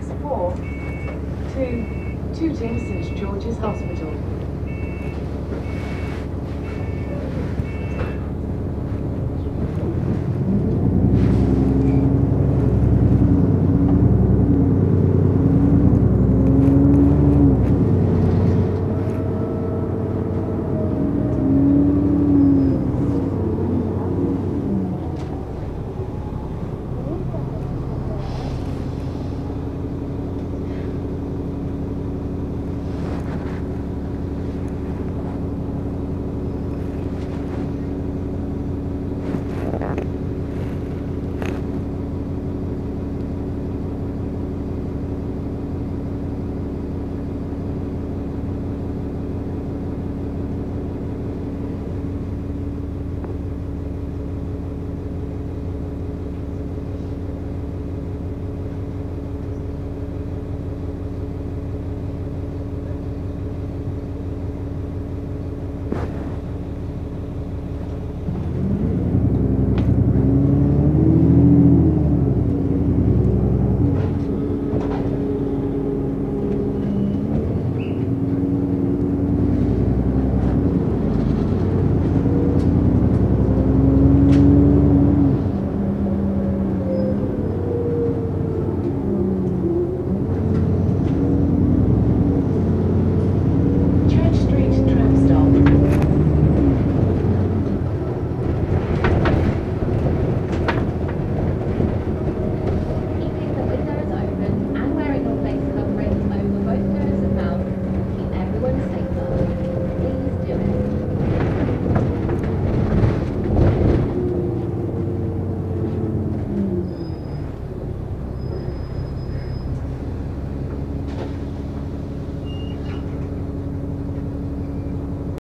664 to 2 St George's Hospital.